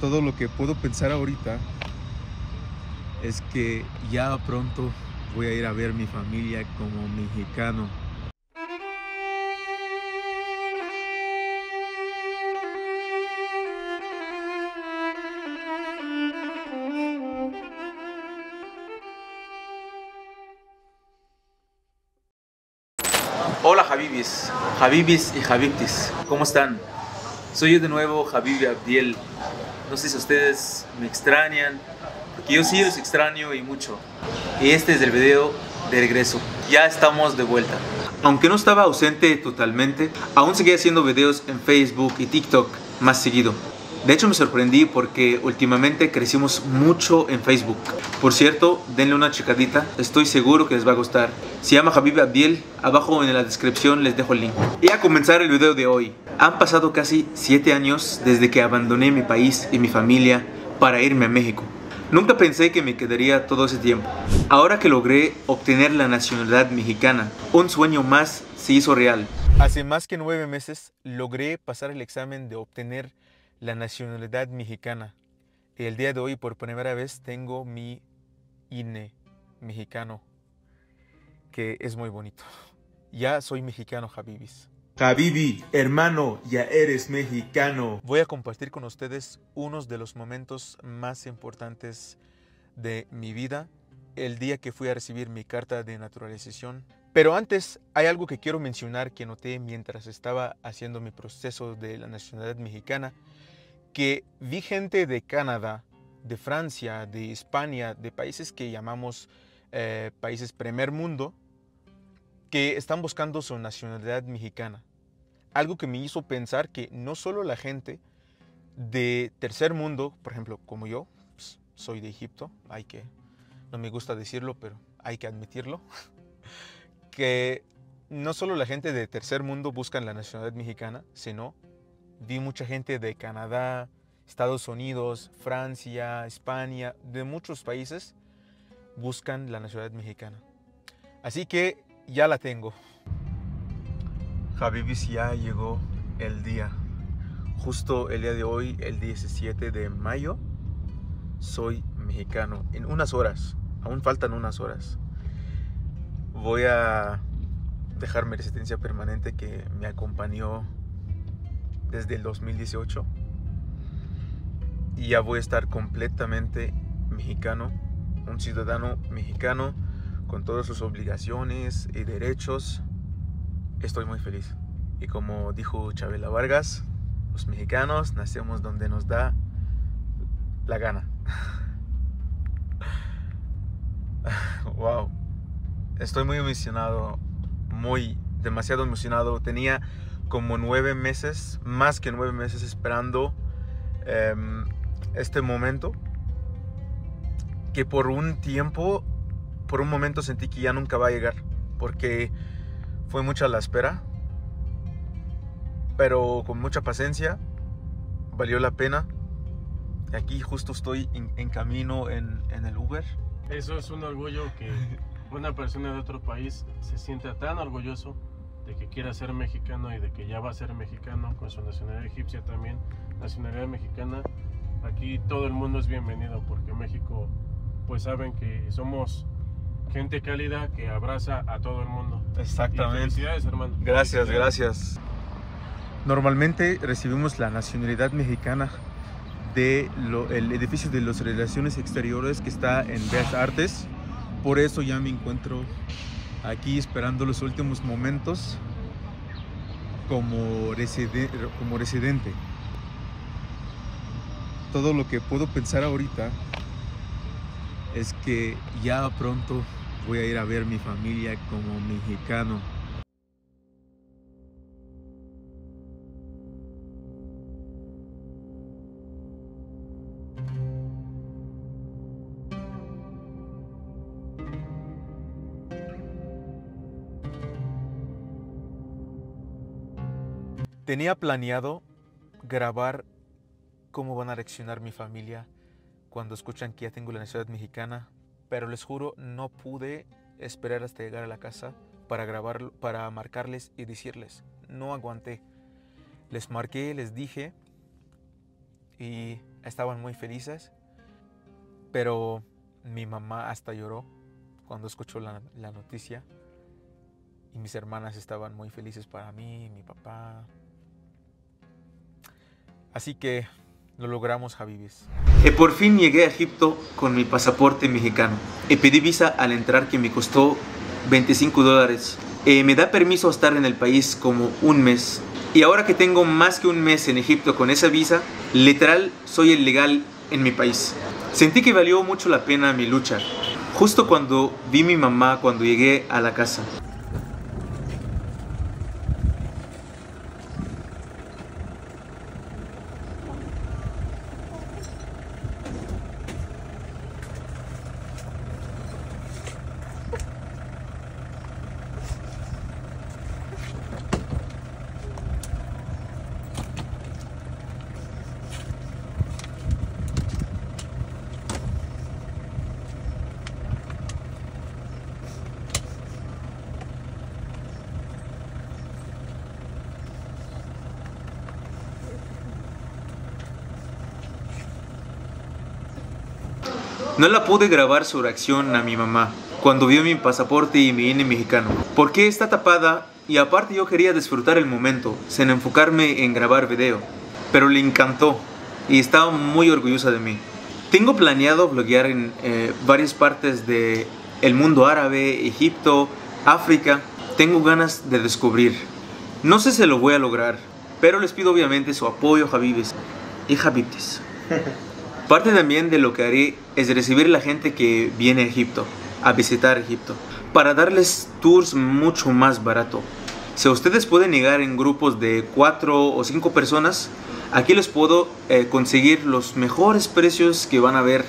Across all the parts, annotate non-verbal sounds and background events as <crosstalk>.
todo lo que puedo pensar ahorita es que ya pronto voy a ir a ver mi familia como mexicano. Hola Habibis, Habibis y Habibtis, ¿cómo están? Soy yo de nuevo, Habibi Abdiel. No sé si ustedes me extrañan, porque yo sí los extraño y mucho. Y este es el video de regreso. Ya estamos de vuelta. Aunque no estaba ausente totalmente, aún seguía haciendo videos en Facebook y TikTok más seguido. De hecho me sorprendí porque últimamente crecimos mucho en Facebook. Por cierto, denle una checadita, estoy seguro que les va a gustar. Se llama Habib Abdiel, abajo en la descripción les dejo el link. Y a comenzar el video de hoy. Han pasado casi 7 años desde que abandoné mi país y mi familia para irme a México. Nunca pensé que me quedaría todo ese tiempo. Ahora que logré obtener la nacionalidad mexicana, un sueño más se hizo real. Hace más que 9 meses logré pasar el examen de obtener la nacionalidad mexicana. Y el día de hoy por primera vez tengo mi INE mexicano, que es muy bonito. Ya soy mexicano, Habibis. Habibi, hermano, ya eres mexicano. Voy a compartir con ustedes unos de los momentos más importantes de mi vida, el día que fui a recibir mi carta de naturalización. Pero antes hay algo que quiero mencionar que noté mientras estaba haciendo mi proceso de la nacionalidad mexicana que vi gente de Canadá, de Francia, de España, de países que llamamos eh, países primer mundo, que están buscando su nacionalidad mexicana. Algo que me hizo pensar que no solo la gente de tercer mundo, por ejemplo, como yo, pues, soy de Egipto, hay que, no me gusta decirlo, pero hay que admitirlo, <laughs> que no solo la gente de tercer mundo buscan la nacionalidad mexicana, sino vi mucha gente de Canadá, Estados Unidos, Francia, España, de muchos países buscan la nacionalidad mexicana. Así que ya la tengo. Habibis ya llegó el día. Justo el día de hoy, el 17 de mayo, soy mexicano. En unas horas, aún faltan unas horas. Voy a dejar mi residencia permanente que me acompañó desde el 2018 y ya voy a estar completamente mexicano, un ciudadano mexicano con todas sus obligaciones y derechos. Estoy muy feliz. Y como dijo Chabela Vargas, los mexicanos nacemos donde nos da la gana. <laughs> wow. Estoy muy emocionado, muy demasiado emocionado. Tenía como nueve meses, más que nueve meses esperando em, este momento, que por un tiempo, por un momento sentí que ya nunca va a llegar, porque fue mucha la espera, pero con mucha paciencia, valió la pena. Y aquí justo estoy en, camino en, en el Uber. Eso es un orgullo que <laughs> una persona de otro país se sienta tan orgulloso de que quiera ser mexicano y de que ya va a ser mexicano con su nacionalidad egipcia también, nacionalidad mexicana, aquí todo el mundo es bienvenido porque México pues saben que somos gente cálida que abraza a todo el mundo. Exactamente. felicidades, hermano. Gracias, gracias. Normalmente recibimos la nacionalidad mexicana del el edificio de las relaciones exteriores que está en Bellas Artes. Por eso ya me encuentro aquí esperando los últimos momentos como, residente. Todo lo que puedo pensar ahorita es que ya pronto voy a ir a ver mi familia como mexicano. Tenía planeado grabar cómo van a reaccionar mi familia cuando escuchan que ya tengo la nacionalidad mexicana, pero les juro no pude esperar hasta llegar a la casa para grabarlo, para marcarles y decirles. No aguanté. Les marqué, les dije y estaban muy felices, pero mi mamá hasta lloró cuando escuchó la, la noticia y mis hermanas estaban muy felices para mí, mi papá. Así que lo logramos, Javibis. Y por fin llegué a Egipto con mi pasaporte mexicano. Y pedí visa al entrar que me costó 25 dólares. Eh, me da permiso estar en el país como un mes. Y ahora que tengo más que un mes en Egipto con esa visa, literal soy el legal en mi país. Sentí que valió mucho la pena mi lucha. Justo cuando vi mi mamá cuando llegué a la casa. No la pude grabar su reacción a mi mamá cuando vio mi pasaporte y mi INE mexicano. Porque está tapada y aparte yo quería disfrutar el momento, sin enfocarme en grabar video. Pero le encantó y estaba muy orgullosa de mí. Tengo planeado bloguear en eh, varias partes de el mundo árabe, Egipto, África. Tengo ganas de descubrir. No sé si lo voy a lograr, pero les pido obviamente su apoyo, Javibes y Javibtes. <laughs> Parte también de lo que haré es recibir la gente que viene a Egipto, a visitar Egipto, para darles tours mucho más barato. Si ustedes pueden llegar en grupos de 4 o 5 personas, aquí les puedo eh, conseguir los mejores precios que van a ver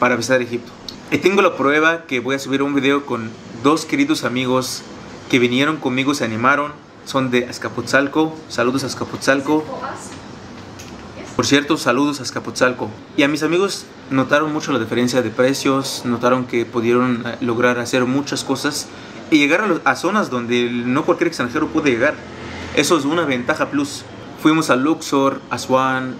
para visitar Egipto. Y tengo la prueba que voy a subir un video con dos queridos amigos que vinieron conmigo, se animaron, son de Azcapotzalco. Saludos a Azcapotzalco. Por cierto, saludos a Escapotzalco. Y a mis amigos notaron mucho la diferencia de precios, notaron que pudieron eh, lograr hacer muchas cosas y llegar a, zonas donde no cualquier extranjero puede llegar. Eso es una ventaja plus. Fuimos a Luxor, Aswan,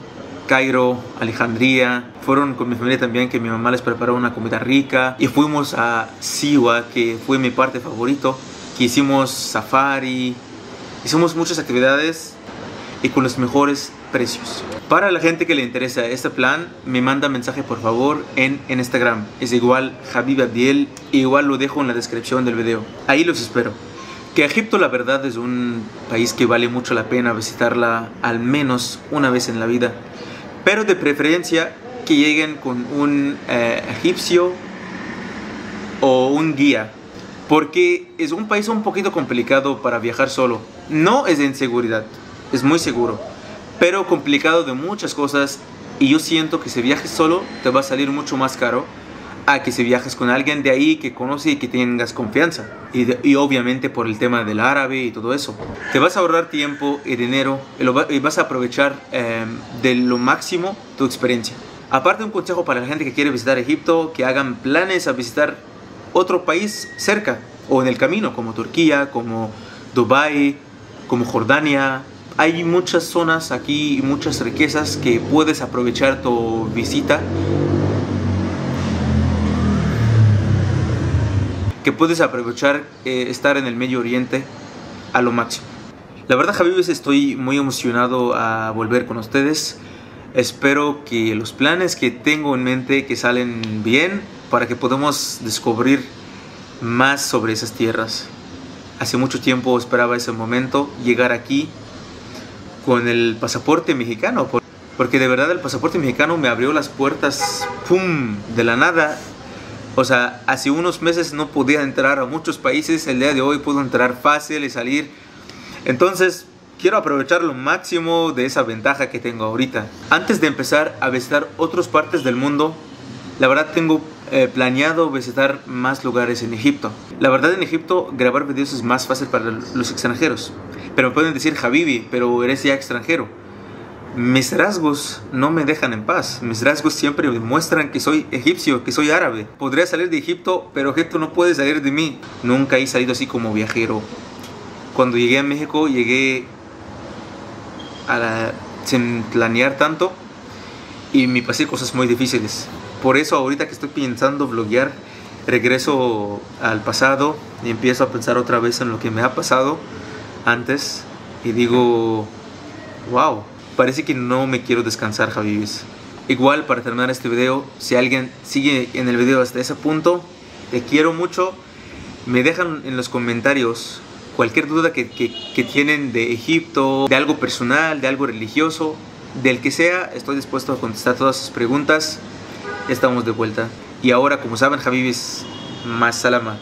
Cairo, Alejandría. Fueron con mi familia también, que mi mamá les preparó una comida rica. Y fuimos a Siwa, que fue mi parte favorito, que hicimos safari. Hicimos muchas actividades y con los mejores precios. Para la gente que le interesa este plan, me manda mensaje por favor en, en Instagram. Es igual Habib Abdiel, igual lo dejo en la descripción del video. Ahí los espero. Que Egipto la verdad es un país que vale mucho la pena visitarla al menos una vez en la vida. Pero de preferencia que lleguen con un eh, egipcio o un guía. Porque es un país un poquito complicado para viajar solo. No es de inseguridad, es muy seguro pero complicado de muchas cosas y yo siento que si viajes solo te va a salir mucho más caro a que si viajes con alguien de ahí que conoce y que tengas confianza. Y, obviamente por el tema del árabe y todo eso. Te vas a ahorrar tiempo y dinero y, vas a aprovechar em, de lo máximo tu experiencia. Aparte un consejo para la gente que quiere visitar Egipto, que hagan planes a visitar otro país cerca o en el camino, como Turquía, como Dubai, como Jordania, hay muchas zonas aquí y muchas riquezas que puedes aprovechar tu visita. Que puedes aprovechar eh, estar en el Medio Oriente a lo máximo. La verdad, Javibes, estoy muy emocionado a volver con ustedes. Espero que los planes que tengo en mente que salen bien para que podamos descubrir más sobre esas tierras. Hace mucho tiempo esperaba ese momento, llegar aquí con el pasaporte mexicano, porque de verdad el pasaporte mexicano me abrió las puertas, de la nada. O sea, hace unos meses no podía entrar a muchos países, el día de hoy puedo entrar fácil y salir. Entonces, quiero aprovechar lo máximo de esa ventaja que tengo ahorita. Antes de empezar a visitar otras partes del mundo, la verdad tengo eh, planeado visitar más lugares en Egipto. La verdad en Egipto grabar videos es más fácil para los extranjeros. Pero me pueden decir Habibi, pero eres ya extranjero. Mis rasgos no me dejan en paz. Mis rasgos siempre demuestran que soy egipcio, que soy árabe. Podría salir de Egipto, pero Egipto no puede salir de mí. Nunca he salido así como viajero. Cuando llegué a México, llegué a sin planear tanto y me pasé cosas muy difíciles. Por eso ahorita que estoy pensando bloguear, regreso al pasado y empiezo a pensar otra vez en lo que me ha pasado antes y digo, wow, parece que no me quiero descansar, Javibis. Igual para terminar este video, si alguien sigue en el video hasta ese punto, te quiero mucho. Me dejan en los comentarios cualquier duda que, que, tienen de Egipto, de algo personal, de algo religioso, del que sea, estoy dispuesto a contestar todas sus preguntas. Estamos de vuelta. Y ahora, como saben, Javibis, más salama.